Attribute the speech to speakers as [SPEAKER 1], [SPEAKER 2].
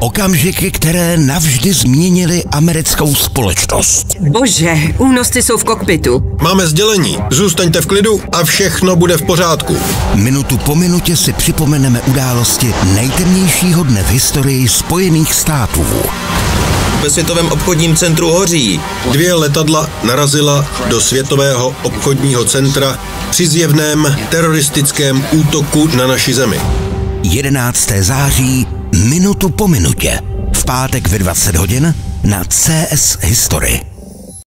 [SPEAKER 1] Okamžiky, které navždy změnily americkou společnost.
[SPEAKER 2] Bože, únosci jsou v kokpitu.
[SPEAKER 3] Máme sdělení. Zůstaňte v klidu a všechno bude v pořádku.
[SPEAKER 1] Minutu po minutě si připomeneme události nejtemnějšího dne v historii Spojených států.
[SPEAKER 4] Ve Světovém obchodním centru hoří.
[SPEAKER 3] Dvě letadla narazila do Světového obchodního centra při zjevném teroristickém útoku na naši zemi.
[SPEAKER 1] 11. září, minutu po minutě. V pátek ve 20 hodin na CS History.